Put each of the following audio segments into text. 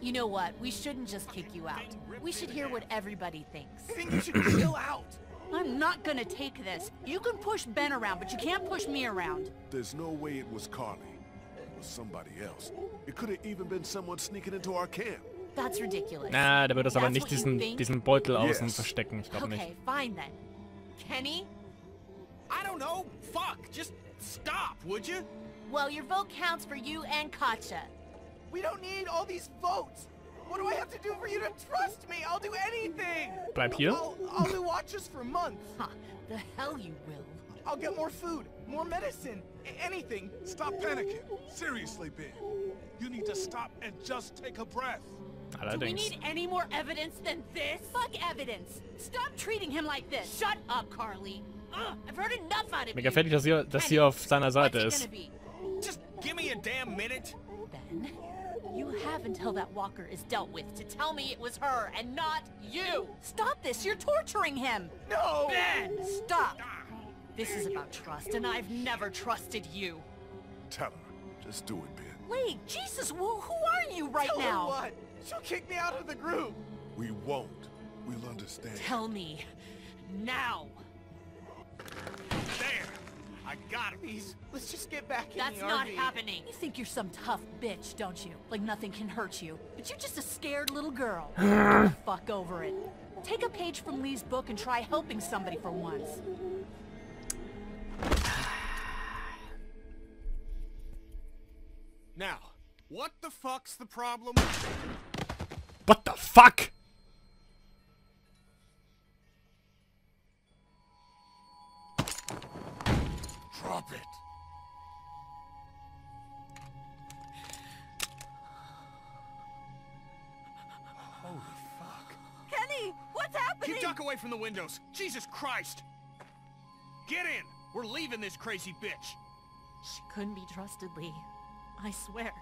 You know what? We shouldn't just kick you out. We should hear what everybody thinks. I think you should chill out. I'm not gonna take this. You can push Ben around, but you can't push me around. There's no way it was Carly. It was somebody else. It could have even been someone sneaking into our camp. That's ridiculous. Na, der wird das aber That's nicht what diesen, diesen Beutel außen Yes. verstecken. Ich glaube nicht. Okay, fine then. Kenny? I don't know. Fuck. Just stop, would you? Well, your vote counts for you and Katjaa. We don't need all these votes. What do I have to do for you to trust me? I'll do anything. Bleib hier. I'll, I'll do watches for months. Huh, the hell you will. I'll get more food, more medicine, anything. Stop panicking. Seriously, Ben. You need to stop and just take a breath. Do we need any more evidence than this? Fuck evidence! Stop treating him like this! Shut up, Carly! Ugh, I've heard enough out of Mir you! gefällt nicht, dass sie, dass sie auf seiner Seite What's it ist. Just give me a damn minute. Ben, you have until that walker is dealt with to tell me it was her and not you! Stop this! You're torturing him! No. Ben, stop! This is about trust, and I've never trusted you. Tell her. Just do it, Ben. Wait, Jesus, who, who are you right Tell her now? what? She'll kick me out of the group. We won't. We'll understand. Tell me, now! There. I got it. Please, let's just get back in That's the not RV. happening. You think you're some tough bitch, don't you? Like nothing can hurt you. But you're just a scared little girl. Fuck over it. Take a page from Lee's book and try helping somebody for once. Now, what the fuck's the problem? What the fuck? Drop it. Holy fuck. Kenny, what's happening? Keep duck away from the windows. Jesus Christ. Get in. We're leaving this crazy bitch. She couldn't be trusted, Lee. I swear.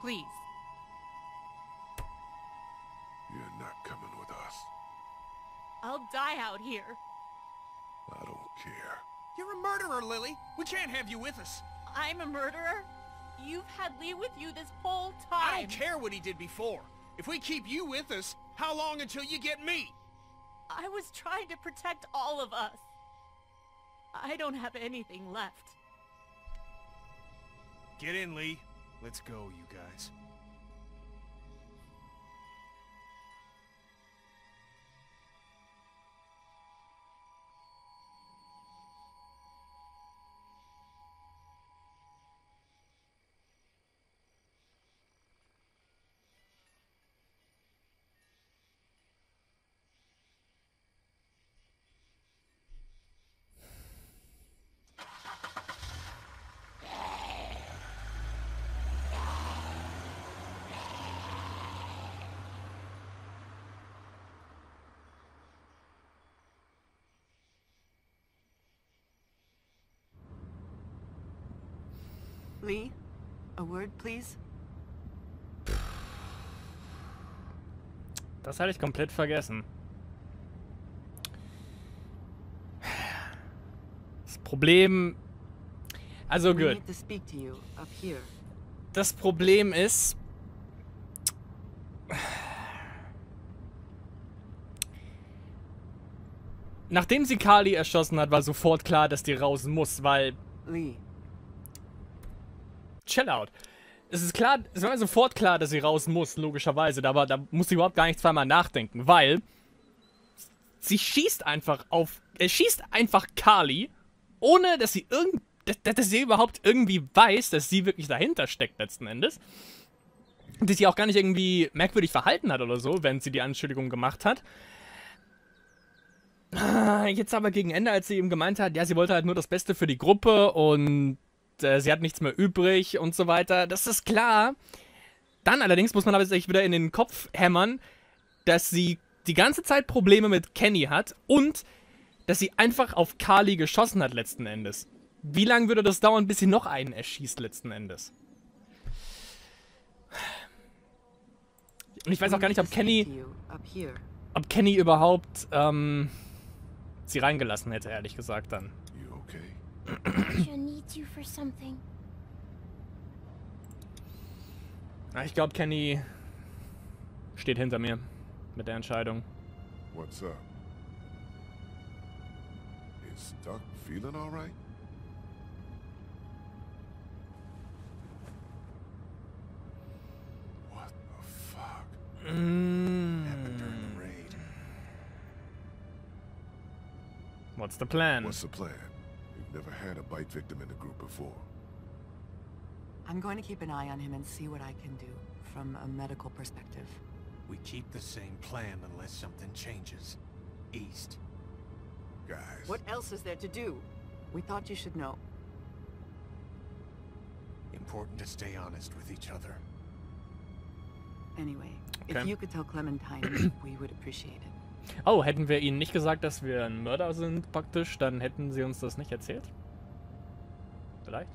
Please. You're not coming with us. I'll die out here. I don't care. You're a murderer, Lilly. We can't have you with us. I'm a murderer? You've had Lee with you this whole time. I don't care what he did before. If we keep you with us, how long until you get me? I was trying to protect all of us. I don't have anything left. Get in, Lee. Let's go, you guys. Lee, a word, please. Das hatte ich komplett vergessen. Das Problem... Also gut. Das Problem ist... Nachdem sie Kali erschossen hat, war sofort klar, dass die raus muss, weil Lee, chill out. Es ist klar, es war sofort klar, dass sie raus muss, logischerweise. Aber da muss sie überhaupt gar nicht zweimal nachdenken, weil sie schießt einfach auf, er schießt einfach Kali, ohne dass sie irgend, dass, dass sie überhaupt irgendwie weiß, dass sie wirklich dahinter steckt letzten Endes. Die sich auch gar nicht irgendwie merkwürdig verhalten hat oder so, während sie die Anschuldigung gemacht hat. Ah, Jetzt aber gegen Ende, als sie ihm gemeint hat, ja, sie wollte halt nur das Beste für die Gruppe und äh, sie hat nichts mehr übrig und so weiter. Das ist klar. Dann allerdings muss man aber sich wieder in den Kopf hämmern, dass sie die ganze Zeit Probleme mit Kenny hat und dass sie einfach auf Carly geschossen hat letzten Endes. Wie lange würde das dauern, bis sie noch einen erschießt letzten Endes? Und ich weiß auch gar nicht, ob Kenny, ob Kenny überhaupt ähm, sie reingelassen hätte, ehrlich gesagt dann. You okay? Katjaa needs you for something. Ja, ich glaube, Kenny steht hinter mir mit der Entscheidung. What's up? Is Duck feeling all right? What the fuck Mm, happened during the raid? what's the plan? What's the plan? We've never had a bite victim in the group before. I'm going to keep an eye on him and see what I can do from a medical perspective. We keep the same plan unless something changes. East. Guys. What else is there to do? We thought you should know. Important to stay honest with each other. Anyway, Okay. if you could tell Clementine, we would appreciate it. Oh, hätten wir ihnen nicht gesagt, dass wir ein Mörder sind, praktisch, dann hätten sie uns das nicht erzählt? Vielleicht?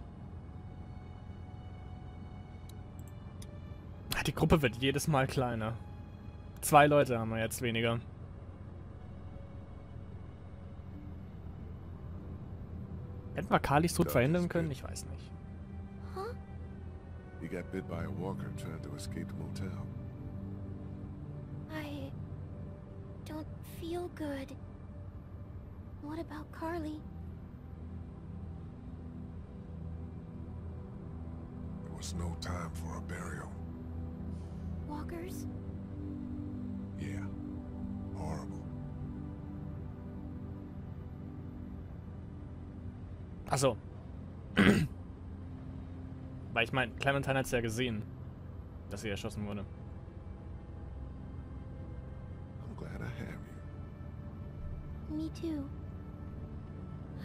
Ah, Die Gruppe wird jedes Mal kleiner. Zwei Leute haben wir jetzt weniger. Hätten wir Kalis Tod verhindern können? Ich weiß nicht. He got bit by a walker trying to escape the motel. Don't feel good. What about Carly? There was no time for a burial. Walkers? Yeah. Horrible. Achso. Weil ich meine, Clementine hat's ja gesehen, dass sie erschossen wurde. Me too.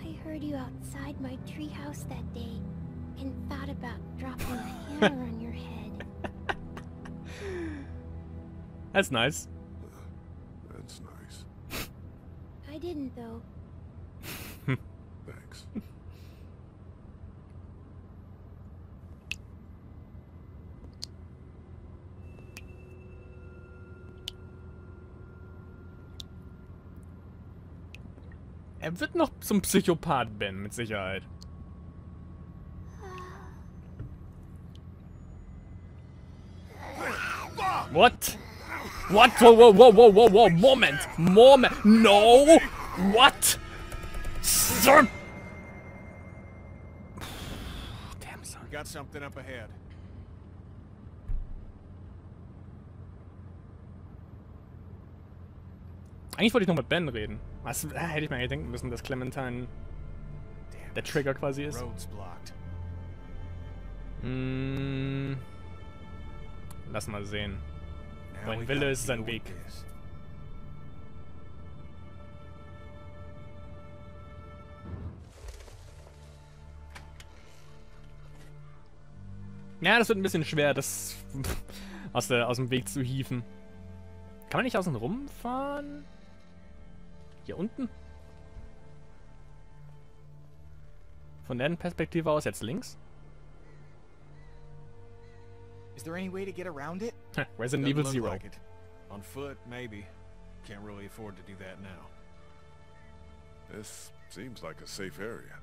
I heard you outside my treehouse that day and thought about dropping a hammer on your head. That's nice. That's nice. I didn't though. Thanks. Er wird noch zum Psychopath, Ben, mit Sicherheit. What? What? Whoa, whoa, whoa, whoa, whoa, whoa, Moment! Moment! No! What? Sir! Damn, son. Got something up ahead. Eigentlich wollte ich noch mit Ben reden. Was, äh, hätte ich mir eigentlich denken müssen, dass Clementine der. Trigger quasi ist. Mm, lass mal sehen. Mein Wille ist sein Weg. Ja, das wird ein bisschen schwer, das aus, der, aus dem Weg zu hieven. Kann man nicht außen rumfahren? Hier unten? Von deren Perspektive aus jetzt links? Is there any way to get around it? Resident Evil Zero. like it. On foot, maybe. Can't really afford to do that now. This seems like a safe area.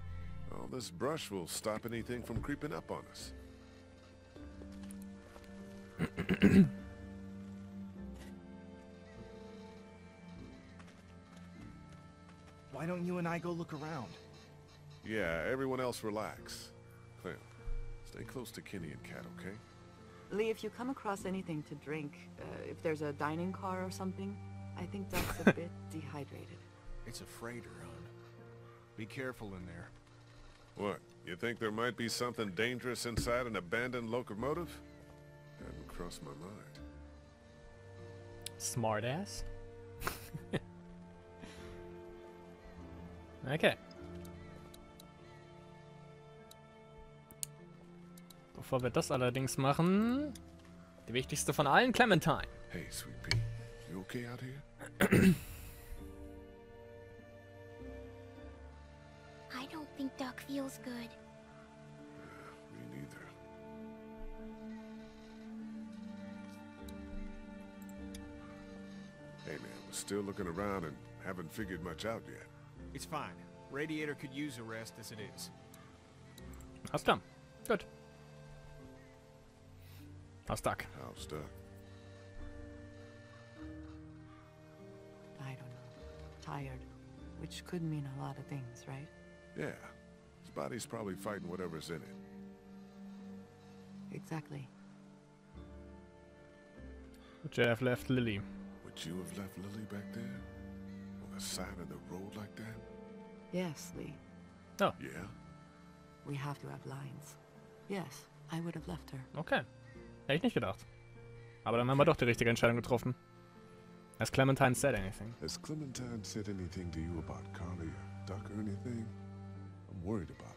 All this brush will stop anything from creeping up on us. Why don't you and I go look around? Yeah, everyone else relax. Clem, stay close to Kenny and Kat, okay? Lee, if you come across anything to drink, uh, if there's a dining car or something, I think Duck's a bit dehydrated. It's a freighter, hon. Be careful in there. What? You think there might be something dangerous inside an abandoned locomotive? Hadn't crossed my mind. Smart ass. okay. Bevor wir das allerdings machen, die wichtigste von allen, Clementine. Hey, Sweet Pea, you okay out here? I don't think Duck feels good. Me neither. Hey man, we're still looking around and haven't figured much out yet. It's fine. Radiator could use a rest as it is. How's done? Good. How stuck? How stuck? I don't know. Tired. Which could mean a lot of things, right? Yeah. His body's probably fighting whatever's in it. Exactly. Would you have left Lilly? Would you have left Lilly back there? On the side of the road like that? Yes, Lee. Oh. Yeah? We have to have lines. Yes, I would have left her. Okay. Hätte ich nicht gedacht. Aber dann haben wir doch die richtige Entscheidung getroffen. Has Clementine said anything? Has Clementine said anything to you about Carly or Duck or anything? I'm worried about her.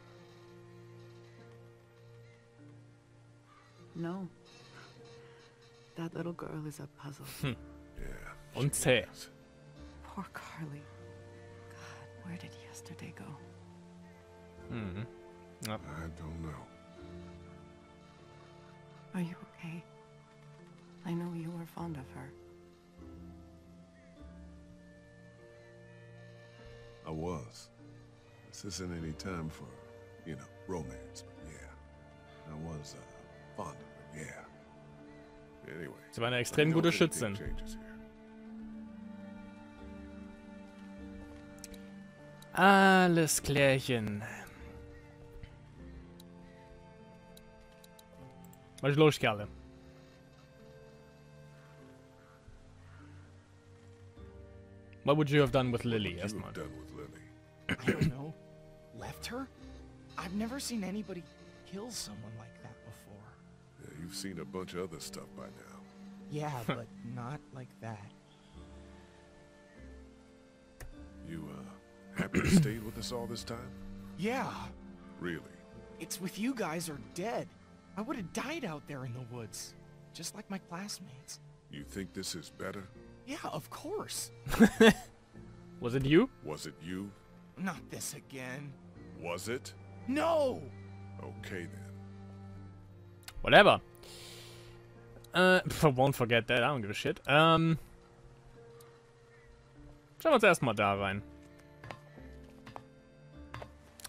No. That little girl is a puzzle. Yeah. Und zäh. Is. Poor Carly. God, where did yesterday go? Mhm. Ja. I don't know. Are you okay? I know you were fond of her. I was. This isn't any time for, you know, romance, but yeah. I was, uh, fond of her, yeah. Anyway. Sie war eine extrem gute Schützin. changes here. Alles klärchen. Was ist los, Kerle? What would you have done with Lilly, What you have done with Lilly. I don't know. Left her? I've never seen anybody kill someone like that before. Yeah, you've seen a bunch of other stuff by now. Yeah, but not like that. You, uh, happy to stay with us all this time? Yeah, Really? it's with you guys or dead. I would have died out there in the woods, just like my classmates. You think this is better? Yeah, of course. Was it you? Was it you? Not this again. Was it? No! Okay then. Whatever. Äh, pf, won't forget that, I don't give a shit. Um, Schauen wir uns erstmal da rein.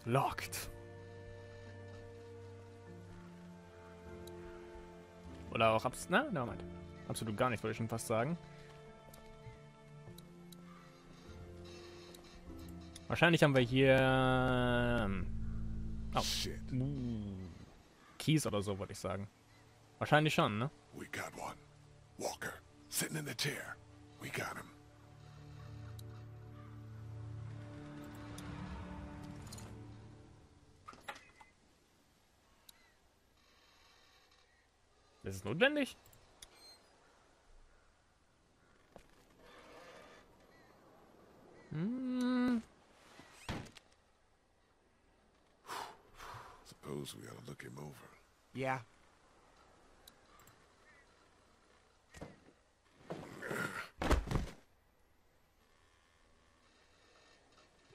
Locked. Oder auch abs... Na, nein, Moment. Absolut gar nicht, wollte ich schon fast sagen. Wahrscheinlich haben wir hier... ähm, Oh. Shit. Uh, Keys oder so, wollte ich sagen. Wahrscheinlich schon, ne? We got one. Walker, sitting in the chair. We got him. Ist es notwendig? Hm, Suppose we ought to look him over. Yeah.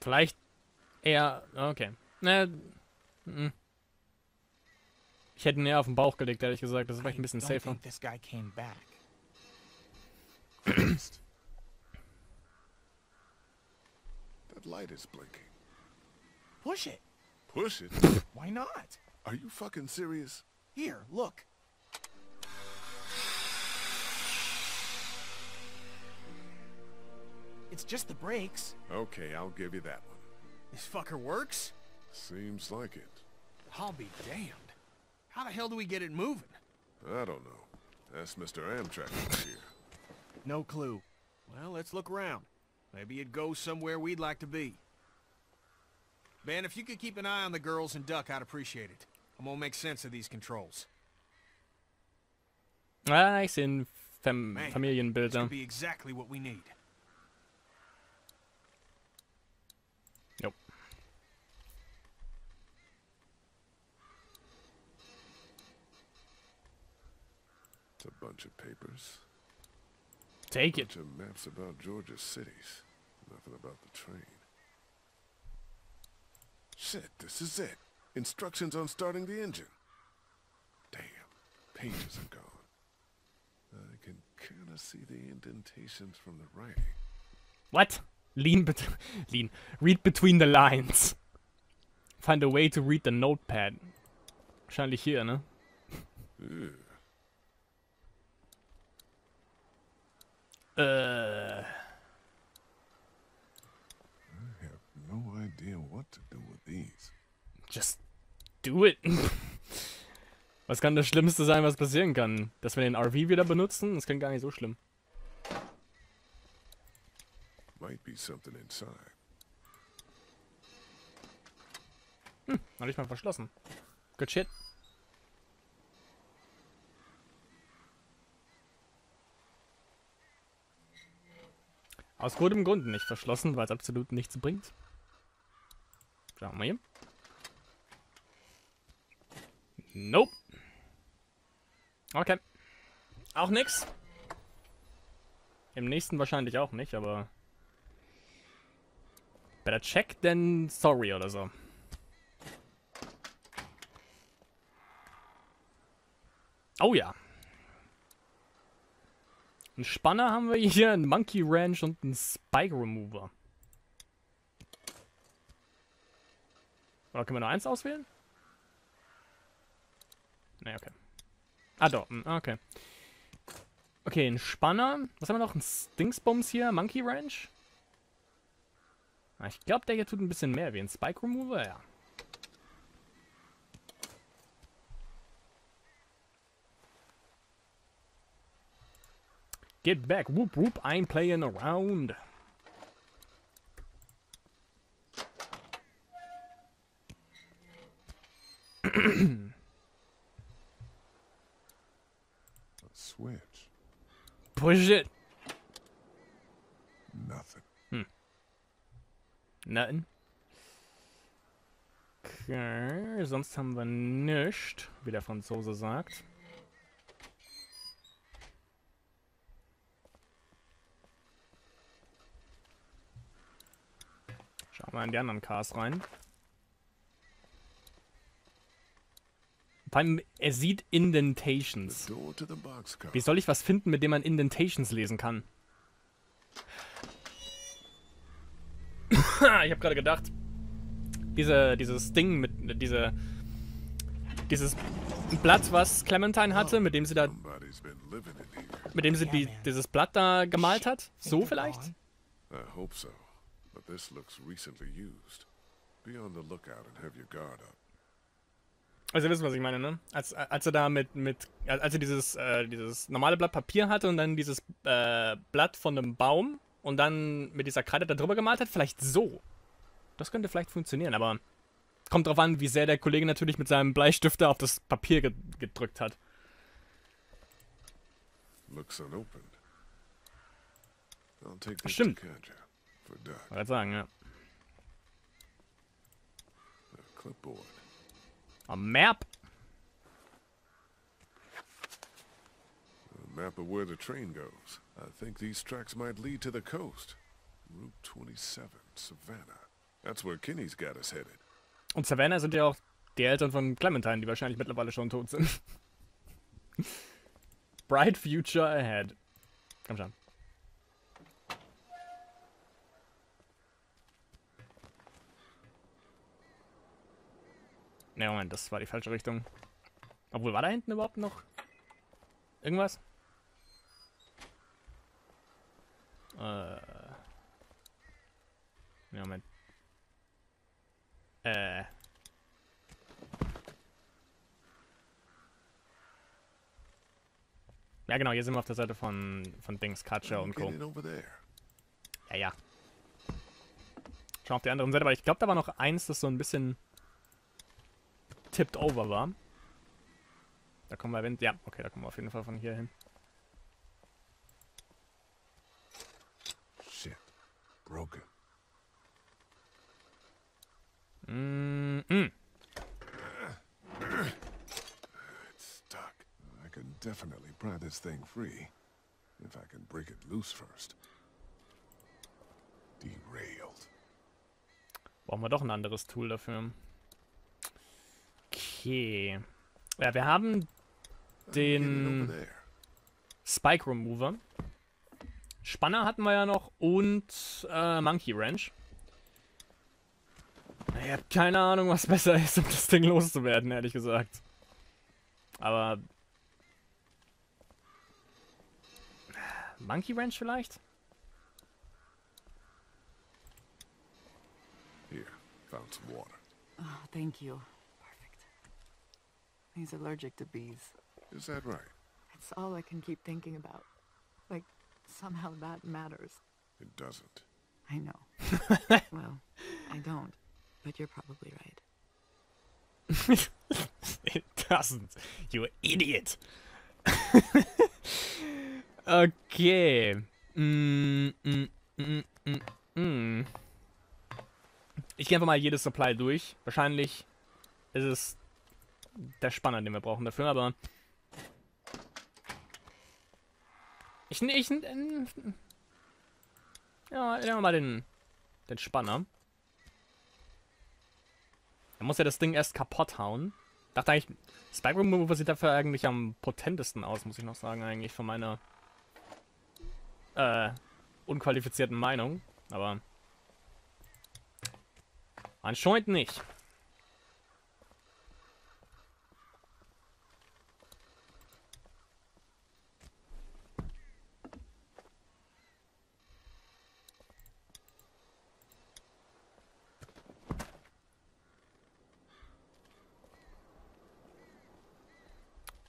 vielleicht eher... Okay. Ne, mm. Ich hätte ihn eher auf den Bauch gelegt, ehrlich gesagt. Das ist vielleicht ein bisschen I safer. this guy came back. That light is blinking. Push it. Push it? Why not? Are you fucking serious? Here, look. It's just the brakes. Okay, I'll give you that one. This fucker works? Seems like it. I'll be damned. How the hell do we get it moving? I don't know. That's Mr. Amtrak over here. No clue. Well, let's look around. Maybe it goes somewhere we'd like to be. Ben, if you could keep an eye on the girls and Duck, I'd appreciate it. I'm gonna make sense of these controls. Ah, ich sehe ein Fam Man, This Familienbilder. could be exactly what we need. It's a bunch of papers. Take it. bunch of maps about Georgia's cities. Nothing about the train. Shit, this is it. Instructions on starting the engine. Damn, pages are gone. I can kinda see the indentations from the writing. What? Lean, bet lean. Read between the lines. Find a way to read the notepad. Wahrscheinlich hier, ne? Ugh. Äh. I have no idea what to do with these. Just do it. was kann das Schlimmste sein, was passieren kann? Dass wir den RV wieder benutzen? Das klingt gar nicht so schlimm. Might be something inside. Hm, hatte ich mal verschlossen. Good shit. Aus gutem Grund nicht verschlossen, weil es absolut nichts bringt. Schauen wir mal hier. Nope. Okay. Auch nix. Im nächsten wahrscheinlich auch nicht, aber... Better check than sorry oder so. Oh ja. Einen Spanner haben wir hier, einen Monkey Ranch und einen Spike Remover. Oder können wir nur eins auswählen? Ne, okay. Ah, doch. hm, Okay. Okay, ein Spanner. Was haben wir noch? Ein Stingsbums hier. Monkey Ranch. Ah, ich glaube, der hier tut ein bisschen mehr wie ein Spike Remover, ja. Get back. Whoop whoop. I'm playing around. Switch. Push it. Nothing. Nothing. Okay, sonst haben wir nichts, wie der Franzose sagt. Wir in die anderen Cars rein. Vor allem, er sieht Indentations. Wie soll ich was finden, mit dem man Indentations lesen kann? ich habe gerade gedacht, diese, dieses Ding mit diese dieses Blatt, was Clementine hatte, mit dem sie da, mit dem sie die, dieses Blatt da gemalt hat, so vielleicht? I hope so. Also ihr wisst, was ich meine, ne? Als, als er da mit, mit als er dieses, äh, dieses normale Blatt Papier hatte und dann dieses äh, Blatt von einem Baum und dann mit dieser Kreide da drüber gemalt hat, vielleicht so. Das könnte vielleicht funktionieren, aber kommt drauf an, wie sehr der Kollege natürlich mit seinem Bleistift auf das Papier ge gedrückt hat. Looks unopened. I'll take this Stimmt. To Katjaa. For Doc. Wollte sagen. A clipboard. A map. A map of where the train goes. I think these tracks might lead to the coast. Route 27, Savannah. That's where Kenny's got us headed. Und Savannah sind ja auch die Eltern von Clementine, die wahrscheinlich mittlerweile schon tot sind. Bright future ahead. Komm schon. Ne, Moment, das war die falsche Richtung. Obwohl, war da hinten überhaupt noch irgendwas? Äh. Ja, Moment. Äh. Ja, genau, hier sind wir auf der Seite von, von Dings, Katja und Co. Ja, ja. Schon auf der anderen Seite, aber ich glaube, da war noch eins, das so ein bisschen tipped over war. Da kommen wir, wenn, ja, okay, da kommen wir auf jeden Fall von hier hin. Shit. Broken. Mm -mm. It's stuck. I can definitely pry this thing free. If I can break it loose first. Derailed. Brauchen wir doch ein anderes Tool dafür. Okay. Ja, wir haben den. Spike Remover. Spanner hatten wir ja noch und äh, Monkey Ranch. Ich habe keine Ahnung, was besser ist, um das Ding loszuwerden, ehrlich gesagt. Aber. Monkey Ranch vielleicht? Here, found some water. Oh, thank you. He's allergic to bees. Is that right? It's all I can keep thinking about. Like, somehow that matters. It doesn't. I know. well, I don't. But you're probably right. It doesn't. You idiot. okay. Mm, mm, mm, mm, mm. Ich gehe einfach mal jedes Supply durch. Wahrscheinlich ist es der Spanner, den wir brauchen dafür, aber. Ich, ich, ja, nehmen wir mal den, den Spanner. Er muss ja das Ding erst kaputt hauen. Dachte eigentlich, Spike Remover sieht dafür eigentlich am potentesten aus, muss ich noch sagen, eigentlich von meiner äh, unqualifizierten Meinung. Aber anscheinend nicht.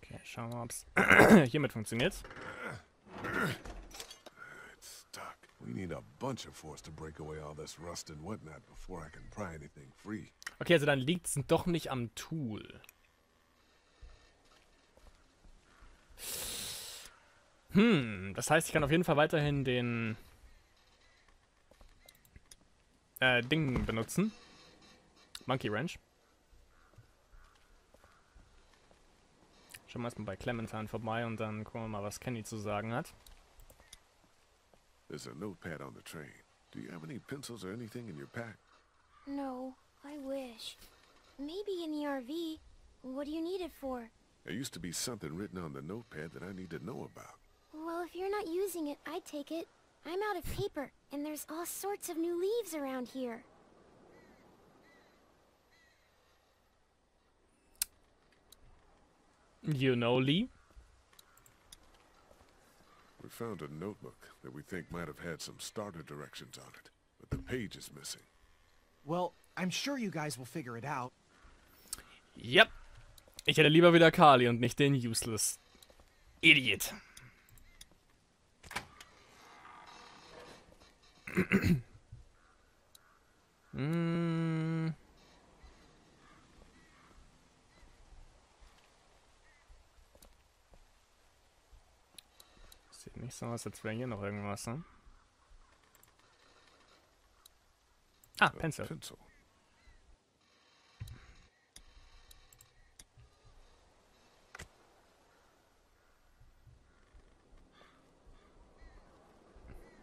Okay, schauen wir ob es hiermit funktioniert. It's stuck. We need a bunch of force to break away all this rust and whatnot before I can pry anything free. Okay, also dann liegt es doch nicht am Tool. Hm, das heißt, ich kann auf jeden Fall weiterhin den äh, Ding benutzen. Monkey Wrench. Schauen wir erstmal bei Clementine vorbei und dann gucken wir mal, was Kenny zu sagen hat. There's a notepad on the train. Do you have any pencils or anything in your pack? No, I wish. Maybe in the RV. What do you need it for? There used to be something written on the notepad that I need to know about. Well, if you're not using it, I'd take it. I'm out of paper, and there's all sorts of new leaves around here. You know, Lee? We found a notebook that we think might have had some starter directions on it, but the page is missing. Well, I'm sure you guys will figure it out. Yep. Ich hätte lieber wieder Kali und nicht den Useless. Idiot. mm. Nicht so aus, als wäre hier noch irgendwas, ne? Ah, A Pencil. Pencil.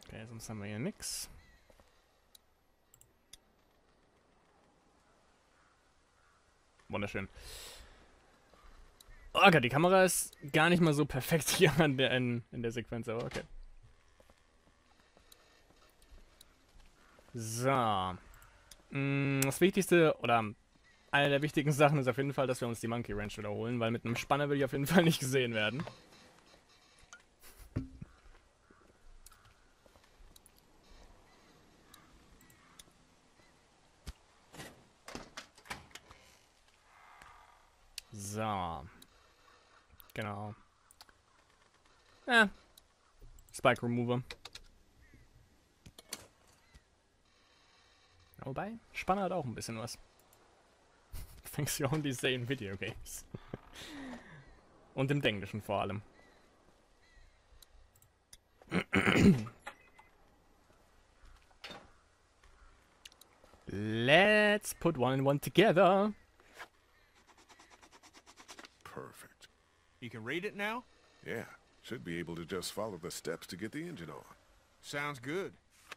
Okay, sonst haben wir hier nix. Wunderschön. Oh Gott, die Kamera ist gar nicht mal so perfekt hier an der, in, in der Sequenz, aber okay. So. Mm, Das Wichtigste, oder eine der wichtigen Sachen ist auf jeden Fall, dass wir uns die Monkey Ranch wiederholen, weil mit einem Spanner will ich auf jeden Fall nicht gesehen werden. So. Genau. Ja. Spike Remover. Wobei, Spanner hat auch ein bisschen was. Things you only say in video games. Und im Englischen vor allem. Let's put one and one together. Perfect. You can read it now? Yeah, should be able to just follow the steps to get the engine on. Sounds good.